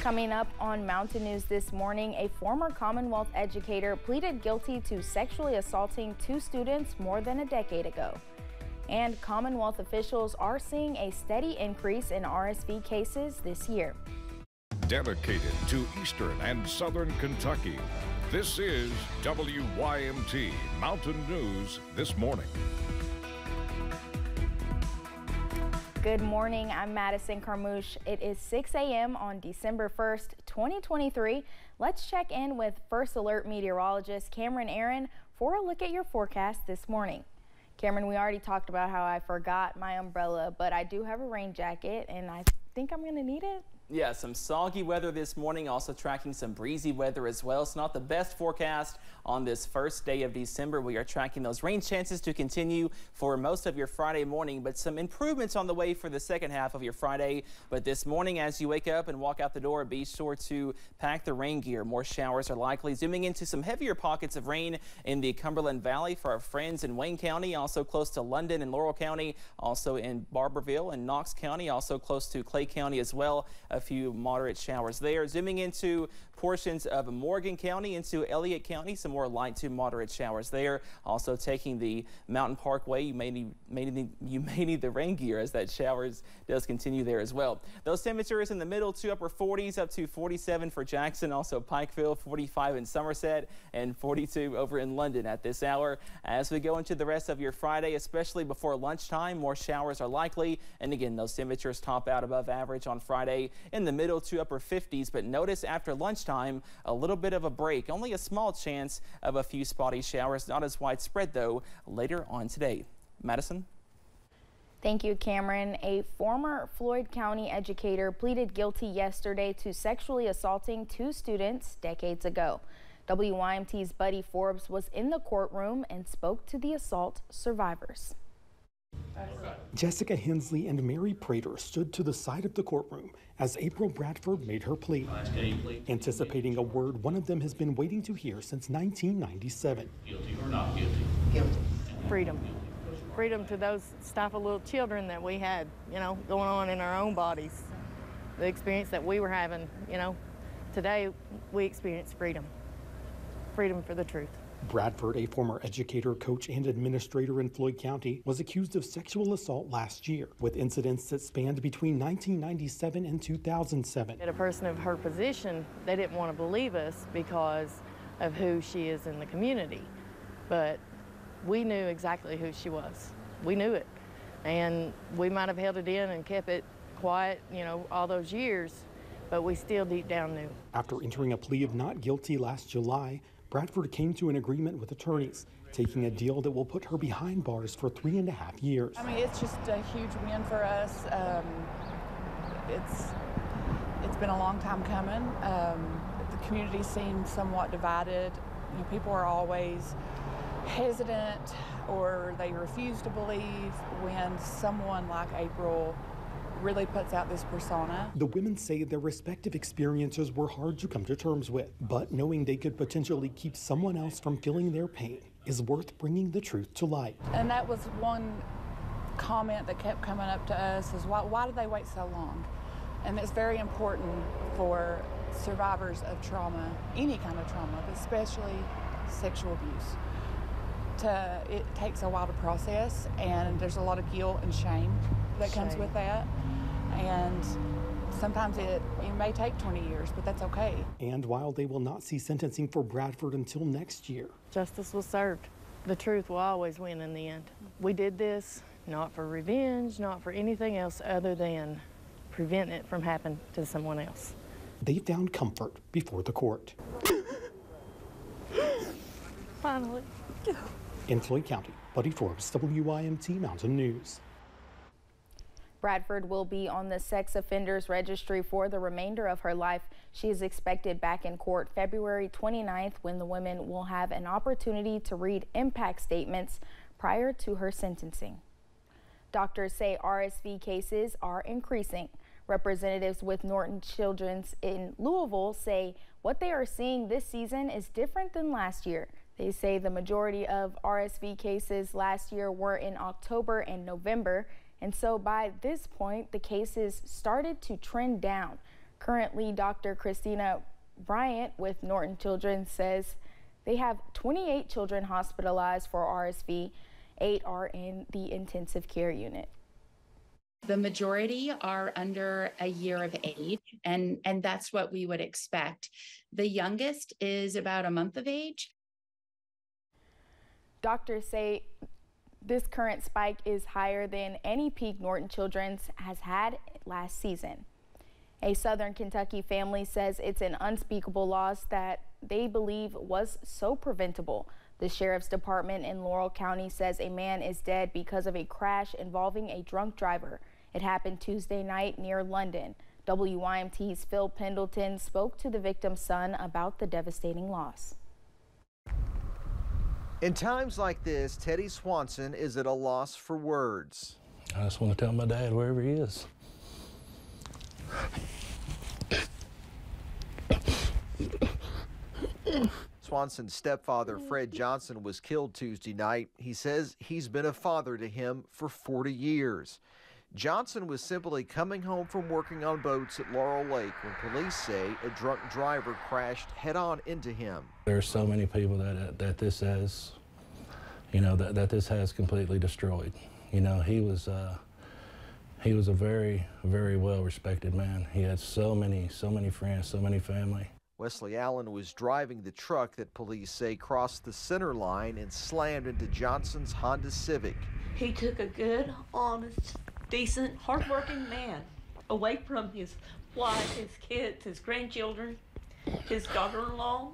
Coming up on Mountain News this morning, a former Commonwealth educator pleaded guilty to sexually assaulting two students more than a decade ago. And Commonwealth officials are seeing a steady increase in RSV cases this year. Dedicated to Eastern and Southern Kentucky, this is WYMT Mountain News this morning. Good morning. I'm Madison Carmouche. It is 6 a.m. on December 1st, 2023. Let's check in with First Alert meteorologist Cameron Aaron for a look at your forecast this morning. Cameron, we already talked about how I forgot my umbrella, but I do have a rain jacket and I think I'm going to need it. Yeah, some soggy weather this morning, also tracking some breezy weather as well. It's not the best forecast on this first day of December. We are tracking those rain chances to continue for most of your Friday morning, but some improvements on the way for the second half of your Friday. But this morning, as you wake up and walk out the door, be sure to pack the rain gear. More showers are likely. Zooming into some heavier pockets of rain in the Cumberland Valley for our friends in Wayne County, also close to London and Laurel County, also in Barbourville and Knox County, also close to Clay County as well. A a few moderate showers there. Zooming into portions of Morgan County into Elliott County, some more light to moderate showers there. Also taking the Mountain Parkway, you may need, may need, you may need the rain gear as that showers does continue there as well. Those temperatures in the middle to upper 40s up to 47 for Jackson, also Pikeville, 45 in Somerset, and 42 over in London at this hour. As we go into the rest of your Friday, especially before lunchtime, more showers are likely. And again, those temperatures top out above average on Friday in the middle to upper 50s. But notice after lunchtime, a little bit of a break. Only a small chance of a few spotty showers. Not as widespread, though, later on today. Madison? Thank you, Cameron. A former Floyd County educator pleaded guilty yesterday to sexually assaulting two students decades ago. WYMT's Buddy Forbes was in the courtroom and spoke to the assault survivors. Jessica Hensley and Mary Prater stood to the side of the courtroom as April Bradford made her plea, anticipating a word one of them has been waiting to hear since 1997. Guilty or not guilty? Guilty. Freedom. Freedom to those stifled little children that we had, you know, going on in our own bodies. The experience that we were having, you know, today we experience freedom. Freedom for the truth. Bradford, a former educator, coach, and administrator in Floyd County, was accused of sexual assault last year, with incidents that spanned between 1997 and 2007. A person of her position, they didn't want to believe us because of who she is in the community. But we knew exactly who she was. We knew it. And we might have held it in and kept it quiet, you know, all those years, but we still deep down knew. After entering a plea of not guilty last July, Bradford came to an agreement with attorneys, taking a deal that will put her behind bars for three and a half years. I mean, it's just a huge win for us. Um, it's it's been a long time coming. Um, the community seems somewhat divided. You know, people are always hesitant or they refuse to believe when someone like April really puts out this persona. The women say their respective experiences were hard to come to terms with, but knowing they could potentially keep someone else from feeling their pain is worth bringing the truth to light. And that was one comment that kept coming up to us is why, why did they wait so long? And it's very important for survivors of trauma, any kind of trauma, but especially sexual abuse. To, it takes a while to process, and there's a lot of guilt and shame that comes with that and sometimes it, it may take 20 years, but that's okay. And while they will not see sentencing for Bradford until next year, justice was served. The truth will always win in the end. We did this not for revenge, not for anything else other than prevent it from happening to someone else. They found comfort before the court. Finally. In Floyd County, Buddy Forbes, WYMT Mountain News. Bradford will be on the sex offenders registry for the remainder of her life. She is expected back in court February 29th when the woman will have an opportunity to read impact statements prior to her sentencing. Doctors say RSV cases are increasing. Representatives with Norton Children's in Louisville say what they are seeing this season is different than last year. They say the majority of RSV cases last year were in October and November. And so by this point, the cases started to trend down. Currently, Dr. Christina Bryant with Norton Children says they have 28 children hospitalized for RSV. Eight are in the intensive care unit. The majority are under a year of age, and, and that's what we would expect. The youngest is about a month of age. Doctors say this current spike is higher than any peak Norton Children's has had last season. A Southern Kentucky family says it's an unspeakable loss that they believe was so preventable. The Sheriff's Department in Laurel County says a man is dead because of a crash involving a drunk driver. It happened Tuesday night near London. WYMT's Phil Pendleton spoke to the victim's son about the devastating loss. In times like this, Teddy Swanson is at a loss for words. I just want to tell my dad wherever he is. Swanson's stepfather, Fred Johnson, was killed Tuesday night. He says he's been a father to him for 40 years. Johnson was simply coming home from working on boats at Laurel Lake when police say a drunk driver crashed head on into him. There are so many people that, that this has, you know, that, that this has completely destroyed. You know, he was, uh, he was a very, very well respected man. He had so many, so many friends, so many family. Wesley Allen was driving the truck that police say crossed the center line and slammed into Johnson's Honda Civic. He took a good, honest, decent, hardworking man away from his wife, his kids, his grandchildren, his daughter-in-law,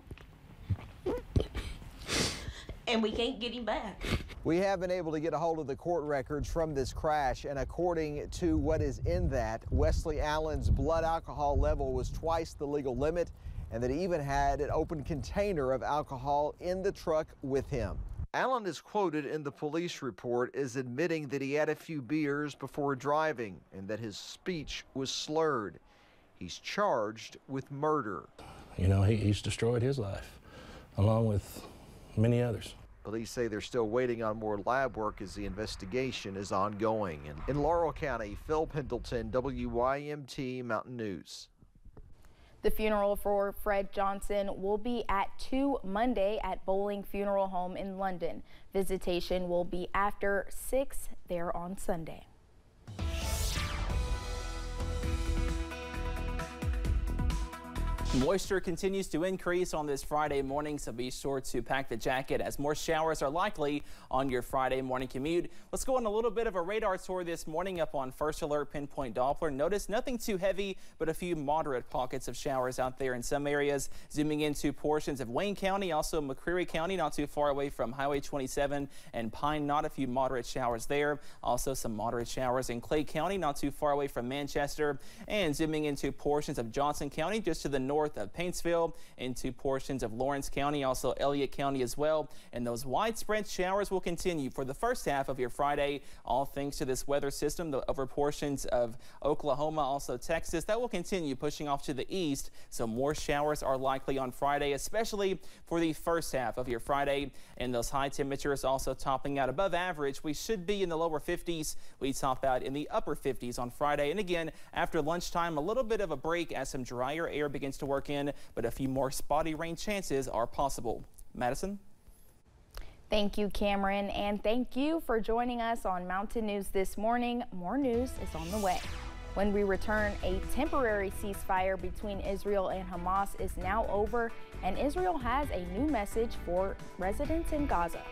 and we can't get him back. We have been able to get a hold of the court records from this crash, and according to what is in that, Wesley Allen's blood alcohol level was twice the legal limit, and that he even had an open container of alcohol in the truck with him. Allen is quoted in the police report as admitting that he had a few beers before driving and that his speech was slurred. He's charged with murder. You know, he, he's destroyed his life, along with many others. Police say they're still waiting on more lab work as the investigation is ongoing. And in Laurel County, Phil Pendleton, WYMT Mountain News. The funeral for Fred Johnson will be at 2 Monday at Bowling Funeral Home in London. Visitation will be after 6 there on Sunday. Moisture continues to increase on this Friday morning, so be sure to pack the jacket as more showers are likely on your Friday morning commute. Let's go on a little bit of a radar tour this morning up on First Alert Pinpoint Doppler. Notice nothing too heavy, but a few moderate pockets of showers out there in some areas. Zooming into portions of Wayne County, also McCreary County, not too far away from Highway 27 and Pine Knot, a few moderate showers there. Also some moderate showers in Clay County, not too far away from Manchester. And zooming into portions of Johnson County, just to the north north of Paintsville into portions of Lawrence County, also Elliott County as well. And those widespread showers will continue for the first half of your Friday, all thanks to this weather system the, over portions of Oklahoma, also Texas. That will continue pushing off to the east, so more showers are likely on Friday, especially for the first half of your Friday. And those high temperatures also topping out above average. We should be in the lower 50s. We top out in the upper 50s on Friday. And again, after lunchtime, a little bit of a break as some drier air begins to work work in, but a few more spotty rain chances are possible. Madison? Thank you, Cameron, and thank you for joining us on Mountain News this morning. More news is on the way. When we return, a temporary ceasefire between Israel and Hamas is now over, and Israel has a new message for residents in Gaza.